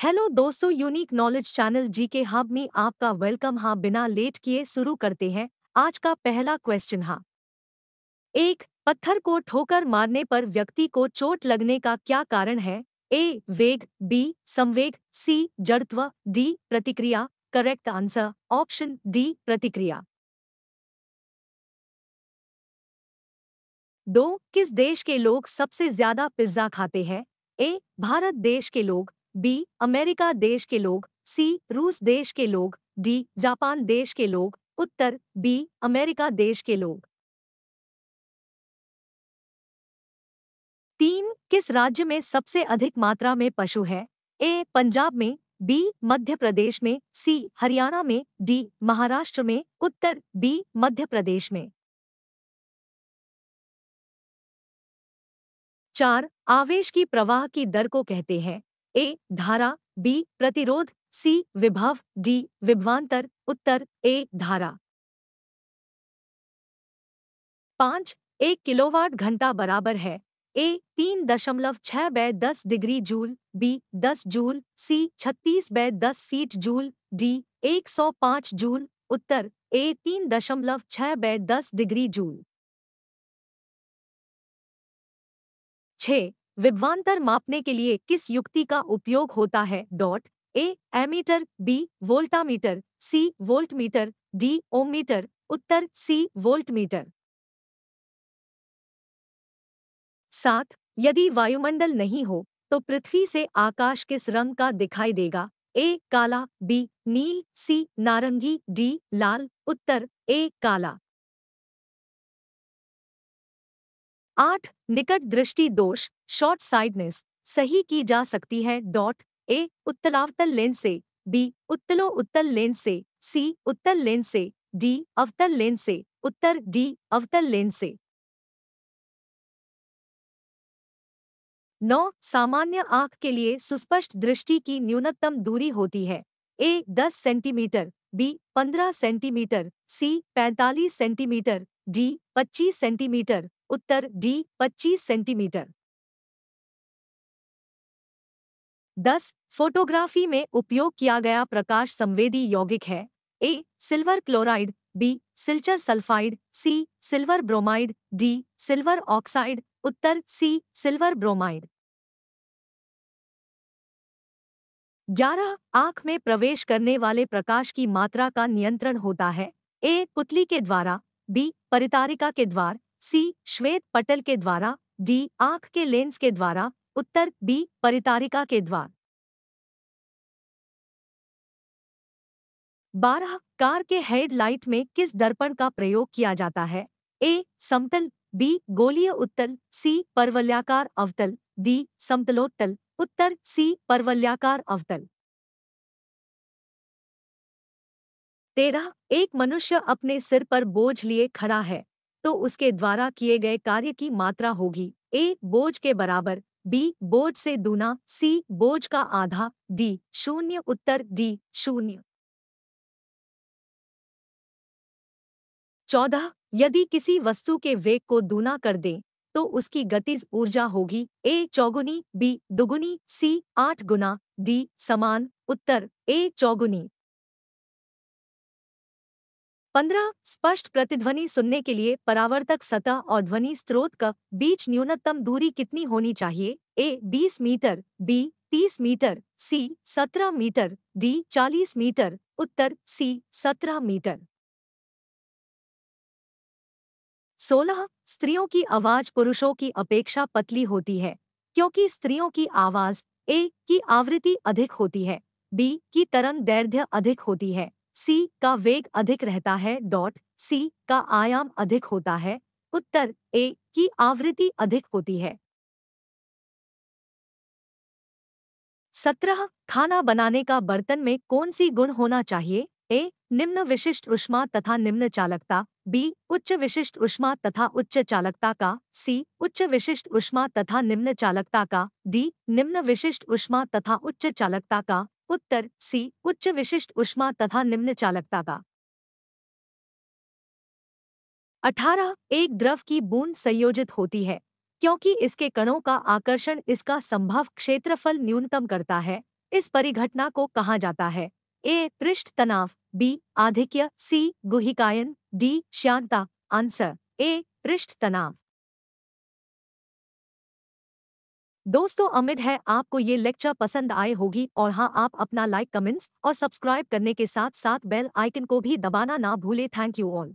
Hello दोस्तों unique knowledge channel जी के hub में आपका वेलकम हाँ बिना लेट किए शुरू करते हैं आज का पहला क्वेश्चन हाँ। एक, पत्थर को ठोकर मारने पर व्यक्ति को चोट लगने का क्या कारण है? ए वेग बी संवेग सी जड़त्व डी प्रतिक्रिया करेक्ट आंसर ऑप्शन डी प्रतिक्रिया। दो, किस देश के लोग सबसे ज़्यादा पिज्जा खाते हैं? ए भारत देश के लोग बी, अमेरिका देश के लोग, सी, रूस देश के लोग, डी, जापान देश के लोग, उत्तर, बी, अमेरिका देश के लोग। तीन, किस राज्य में सबसे अधिक मात्रा में पशु है? ए, पंजाब में, बी, मध्य प्रदेश में, सी, हरियाणा में, डी, महाराष्ट्र में, उत्तर, बी, मध्य प्रदेश में। चार, आवेश की प्रवाह की दर को कहते हैं। ए, धारा, बी, प्रतिरोध, सी, विभव, डी, विभवांतर, उत्तर, ए, धारा। पाँच, एक किलोवाट घंटा बराबर है। ए, तीन दशमलव छह बै दस डिग्री जूल, बी, दस जूल, सी, छत्तीस बै दस फीट जूल, डी, एक सौ पाँच जूल, उत्तर, ए, तीन दशमलव छह बै दस डिग्री जूल। छः विभवांतर मापने के लिए किस युक्ति का उपयोग होता है? Dot, A, ammeter, B, voltameter, C, voltmeter, D ohmmeter Uttar, C, voltmeter. सात, यदि वायुमंडल नहीं हो तो पृथ्वी से आकाश किस रंग का दिखाई देगा? ए, काला, बी, नील, सी, नारंगी, डी, लाल, उत्तर, ए, काला। आठ, निकट दृष्टि दोष शॉर्ट साइडनेस सही की जा सकती है डॉट ए उत्तलावतल लेंस से बी उत्तलो उत्तल लेंस से सी उत्तल लेंस से डी अवतल लेंस से, उत्तर डी अवतल लेंस से। नौ, सामान्य आँख के लिए सुस्पष्ट दृष्टि की न्यूनतम दूरी होती है। ए, दस सेंटीमीटर बी पंद्रह सेंटीमीटर सी पैंतालीस सेंटीमीटर डी पच्चीस सेंटीमीटर, उत्तर डी 25 सेंटीमीटर। दस, फोटोग्राफी में उपयोग किया गया प्रकाश संवेदी यौगिक है। ए, silver chloride, B, silver sulphide, C, silver bromide, D, silver oxide, उत्तर सी सिल्वर ब्रोमाइड। ग्यारह, आँख में प्रवेश करने वाले प्रकाश की मात्रा का नियंत्रण होता है। ए पुतली के द्वारा बी, परितारिका के द्वार, सी, श्वेत पटल के द्वारा, डी, आँख के लेंस के द्वारा, उत्तर, बी, परितारिका के द्वार। बारह, कार के हेडलाइट में किस दर्पण का प्रयोग किया जाता है? ए, समतल, बी, गोलीय उत्तल, सी, परवल्याकार अवतल, डी, समतलोत्तल, उत्तर, सी, परवल्याकार अवतल। तेरह एक मनुष्य अपने सिर पर बोझ लिए खड़ा है तो उसके द्वारा किए गए कार्य की मात्रा होगी। ए, बोझ के बराबर। बी, बोझ से दूना। सी, बोझ का आधा। डी, शून्य उत्तर। डी, शून्य। चौदह, यदि किसी वस्तु के वेग को दूना कर दें तो उसकी गतिज ऊर्जा होगी। ए, चौगुनी। बी, दुगुनी। सी, आठ गुना। डी, समान। उत्तर। ए, चौगुनी। पंद्रह, स्पष्ट प्रतिध्वनि सुनने के लिए परावर्तक सतह और ध्वनि स्रोत का बीच न्यूनतम दूरी कितनी होनी चाहिए? ए, बीस मीटर, बी, तीस मीटर, सी, सत्रह मीटर, डी, चालीस मीटर, उत्तर, सी, सत्रह मीटर। सोलह, स्त्रियों की आवाज़ पुरुषों की अपेक्षा पतली होती है, क्योंकि स्त्रियों की आवाज़ ए, की आवृत्ति अधिक होती है, बी, की तरंग दैर्ध्य अधिक होती है। सी का वेग अधिक रहता है डॉट सी का आयाम अधिक होता है। उत्तर ए की आवृत्ति अधिक होती है। सत्रह, खाना बनाने का बर्तन में कौन सी गुण होना चाहिए? ए निम्न विशिष्ट उष्मा तथा निम्न चालकता। बी उच्च विशिष्ट उष्मा तथा उच्च चालकता का। सी उच्च विशिष्ट उष्मा तथा निम्न चालकता का। डी निम्न विशिष्ट उष्मा तथा उच्च चालकता का। उत्तर सी, उच्च विशिष्ट उष्मा तथा निम्न चालकता का। अठारह, एक द्रव की बूंद संयोजित होती है, क्योंकि इसके कणों का आकर्षण इसका संभव क्षेत्रफल न्यूनतम करता है, इस परिघटना को कहा जाता है। ए, पृष्ठ तनाव, बी, आधिक्य, सी, गुहिकायन, डी, श्यांता, आंसर, ए, पृष्ठ तनाव। दोस्तों, उम्मीद है आपको ये लेक्चर पसंद आए होगी और हाँ आप अपना लाइक, कमेंट्स और सब्सक्राइब करने के साथ साथ बेल आइकन को भी दबाना ना भूले। Thank you all.